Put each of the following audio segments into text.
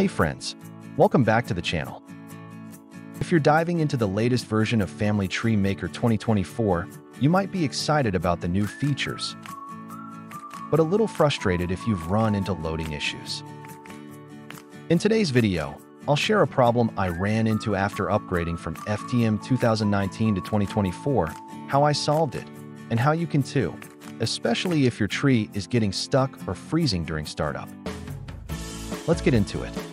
Hey friends, welcome back to the channel. If you're diving into the latest version of Family Tree Maker 2024, you might be excited about the new features, but a little frustrated if you've run into loading issues. In today's video, I'll share a problem I ran into after upgrading from FTM 2019 to 2024, how I solved it, and how you can too, especially if your tree is getting stuck or freezing during startup. Let's get into it.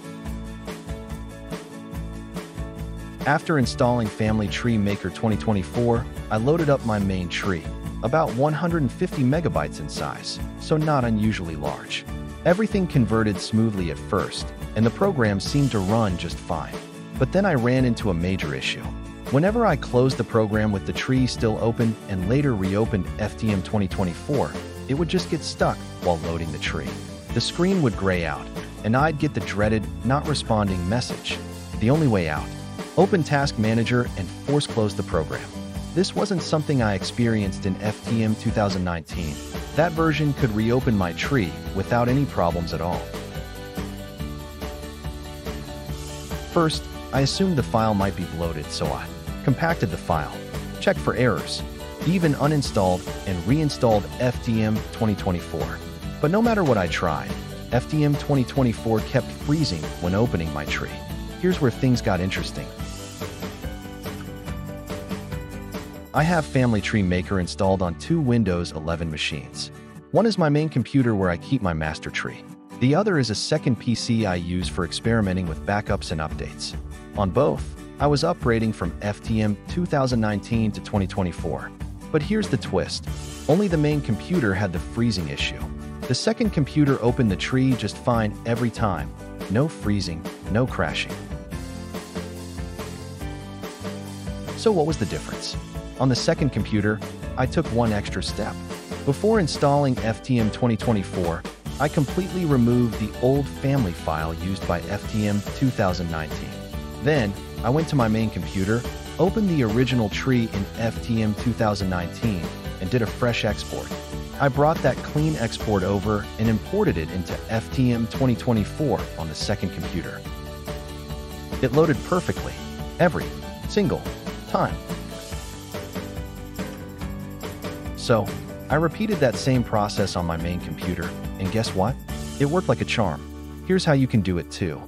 After installing Family Tree Maker 2024, I loaded up my main tree, about 150 megabytes in size, so not unusually large. Everything converted smoothly at first, and the program seemed to run just fine. But then I ran into a major issue. Whenever I closed the program with the tree still open and later reopened FTM 2024, it would just get stuck while loading the tree. The screen would gray out, and I'd get the dreaded not responding message. The only way out Open Task Manager and force close the program. This wasn't something I experienced in FTM 2019. That version could reopen my tree without any problems at all. First, I assumed the file might be bloated, so I compacted the file, checked for errors, even uninstalled and reinstalled FTM 2024. But no matter what I tried, FTM 2024 kept freezing when opening my tree. Here's where things got interesting. I have Family Tree Maker installed on two Windows 11 machines. One is my main computer where I keep my master tree. The other is a second PC I use for experimenting with backups and updates. On both, I was upgrading from FTM 2019 to 2024. But here's the twist. Only the main computer had the freezing issue. The second computer opened the tree just fine every time. No freezing, no crashing. So what was the difference? On the second computer, I took one extra step. Before installing FTM 2024, I completely removed the old family file used by FTM 2019. Then, I went to my main computer, opened the original tree in FTM 2019, and did a fresh export. I brought that clean export over and imported it into FTM 2024 on the second computer. It loaded perfectly, every single time. So, I repeated that same process on my main computer, and guess what? It worked like a charm. Here's how you can do it too.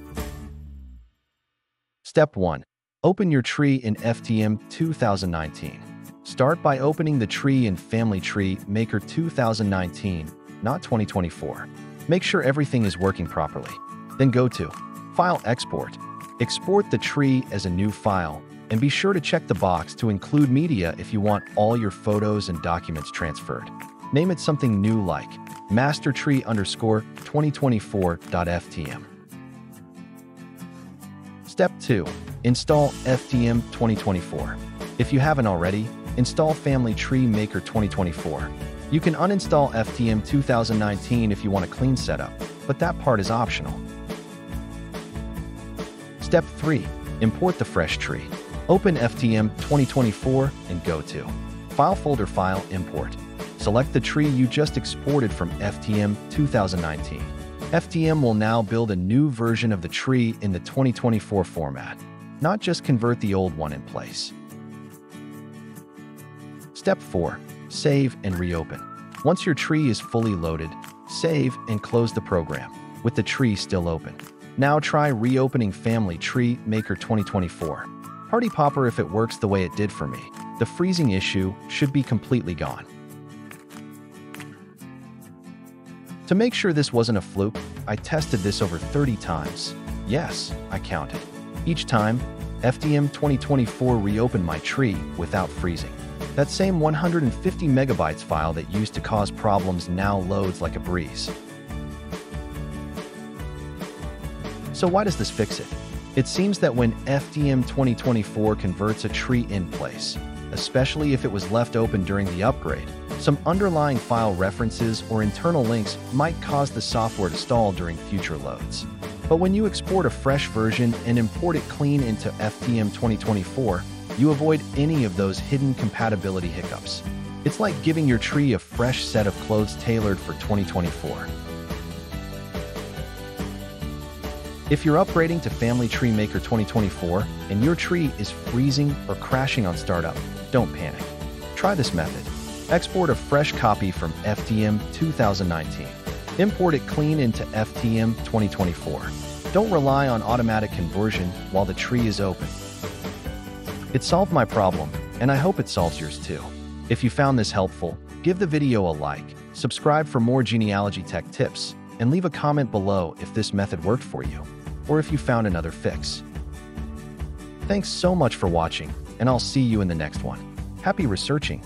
Step 1. Open your tree in FTM 2019. Start by opening the tree in Family Tree Maker 2019, not 2024. Make sure everything is working properly. Then go to File Export. Export the tree as a new file and be sure to check the box to include media if you want all your photos and documents transferred. Name it something new like mastertree underscore 2024.ftm. Step 2. Install FTM 2024. If you haven't already, install Family Tree Maker 2024. You can uninstall FTM 2019 if you want a clean setup, but that part is optional. Step 3. Import the fresh tree. Open FTM 2024 and go to File Folder File Import. Select the tree you just exported from FTM 2019. FTM will now build a new version of the tree in the 2024 format, not just convert the old one in place. Step 4. Save and reopen. Once your tree is fully loaded, save and close the program, with the tree still open. Now try reopening Family Tree Maker 2024. Party Popper if it works the way it did for me. The freezing issue should be completely gone. To make sure this wasn't a fluke, I tested this over 30 times. Yes, I counted. Each time, FTM 2024 reopened my tree without freezing. That same 150 megabytes file that used to cause problems now loads like a breeze. So why does this fix it? It seems that when FTM 2024 converts a tree in place, especially if it was left open during the upgrade, some underlying file references or internal links might cause the software to stall during future loads. But when you export a fresh version and import it clean into FTM 2024, you avoid any of those hidden compatibility hiccups. It's like giving your tree a fresh set of clothes tailored for 2024. If you're upgrading to Family Tree Maker 2024 and your tree is freezing or crashing on startup, don't panic. Try this method. Export a fresh copy from FTM 2019. Import it clean into FTM 2024. Don't rely on automatic conversion while the tree is open. It solved my problem, and I hope it solves yours too. If you found this helpful, give the video a like, subscribe for more genealogy tech tips, and leave a comment below if this method worked for you, or if you found another fix. Thanks so much for watching, and I'll see you in the next one. Happy researching!